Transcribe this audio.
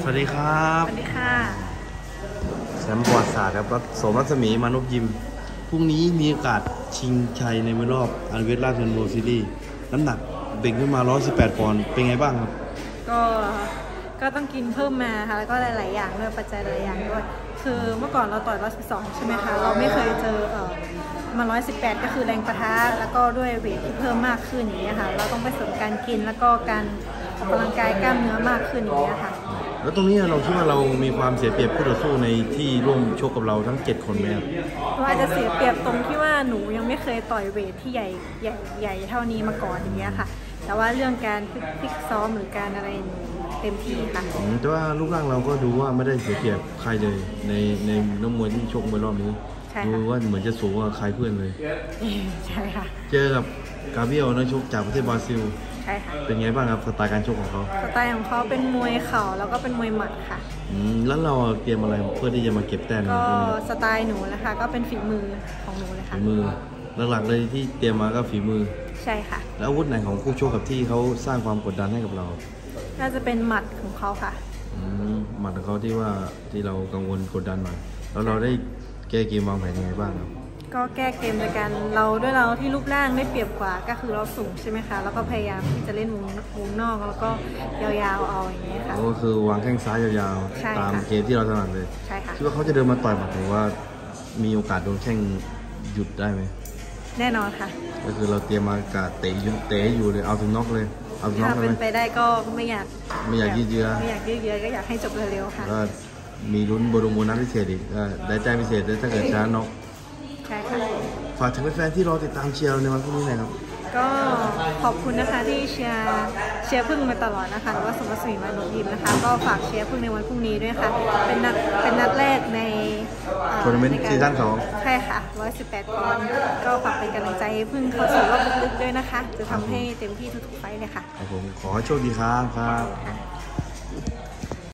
สวัสดีครับสวัสดีค่ะแชมป์ประวัติศาสตร์ครับรัฐโสมรัศมีมานพยิมพรุ่งนี้มีโอกาสชิงชัยในมวยรอบอันเวทราชเทนโบซีรีส์น้ำหนักเบ่งขึ้นมา 118ปอนด์เป็นไงบ้างครับ ก็ก็ต้องกินเพิ่มมาค่ะแล้วก็หลาย ๆ อย่างด้วยปัจจัยหลายอย่างด้วย คือเมื่อก่อนเราต่อย112 ใช่ไหมคะ เราไม่เคยเจอเออมา118 ก็คือแรงประทะแล้วก็ด้วยเวทที่เพิ่มมากขึ้นอย่างเงี้ยค่ะ เราต้องไปเสริมการกินแล้วก็การออกกำลังกายกล้ามเนื้อมากขึ้นอย่างเงี้ยค่ะ แล้วตรงนี้เราคิดว่าเรามีความเสียเปรียบคู่ต่อสู้ในที่ร่วมชกกับเราทั้ง 7 คนไหมครับเราอาจจะเสียเปรียบตรงที่ว่าหนูยังไม่เคยต่อยเวทีที่ใหญ่ใหญ่ใหญ่เท่านี้มาก่อนอย่างเงี้ยค่ะ แต่ว่าเรื่องการฟิตฟิตซ้อมหรือการอะไรหนูเต็มที่ค่ะอืมแต่ว่ารูปร่างเราก็ดูว่าไม่ได้เสียเปรียบใครเลยในในนักมวยที่ชกมวยรอบนี้ ใช่ค่ะดูว่าเหมือนจะสูงกว่าใครเพื่อนเลย ใช่ค่ะ เจอกับกาเบียลนักชกจากประเทศบราซิล ใช่ค่ะเป็นไงบ้างครับสไตล์การชกของเขาสไตล์ของเขาเป็นมวยเข่าแล้วก็เป็นมวยหมัดค่ะอืมแล้วเราเตรียมอะไรเพื่อที่จะมาเก็บแต้มในก็ตรงนี้สไตล์หนูนะคะ ก็เป็นฝีมือของหนูเลยค่ะฝีมือหลักๆเลยที่เตรียมมาก็ฝีมือ ใช่ค่ะ แล้วอาวุธไหนของคู่ชกกับที่เขาสร้างความกดดันให้กับเรา น่าจะเป็นหมัดของเขาค่ะอืมหมัดของเขาที่ว่าที่เรากังวลกดดันมา แล้วเราได้แก้เกมวางแผนยังไงบ้างครับ ก็แก้เกมโดยการเราด้วยเราที่รูปร่างได้เปรียบกว่าก็คือเราสูงใช่ไหมคะ แล้วก็พยายามที่จะเล่นวงวงนอกแล้วก็ยาวๆเอาอย่างเงี้ยค่ะ ก็คือวางแข้งซ้ายยาวใช่ๆตามค่ะเกมที่เราถนัดเลยใช่ค่ะ คิดว่าเขาจะเดินมาต่อยหมัดหรือว่ามีโอกาสโดนแข้งหยุดได้ไหมแน่นอนค่ะ ก็คือเราเตรียมมากาเตะอยู่เตะให้อยู่เลยเอาถึงน็อกเลยเอาถึงน็อถ้ากเลยเป็ไหนมไปได้ก็ไม่อยากไม่อยากยืดเยื้อ ไม่อยากยืดเยื้อก็อยากให้จบเร็วๆค่ะ ก็มีลุ้นโบรโมนัสพิเศษอีกก็ได้แต้มพิเศษด้วยถ้าเกิดชนะน็อกใช่ค่ะฝากถึงแฟนๆที่รอติดตามเชียร์เราในวันพรุ่งนี้หน่อยครับ ก็ขอบคุณนะคะที่เชียร์เชียร์พึ่งมาตลอดนะคะหรือว่าสมรัศมีมานุยิมนะคะ ก็ฝากเชียร์พึ่งในวันพรุ่งนี้ด้วยค่ะ เป็นนัดเป็นนัดแรกในอ่อทัวร์นาเมนต์ในการ season สองใช่ค่ะ 118ปอนด์ก็ฝากเป็นกำลังใจให้พึ่งเข้าสู่รอบลึกๆด้วยนะคะ จะทำให้เต็มที่ทุกๆ fight เลยค่ะ ครับผมขอให้โชคดีครับครับค่ะ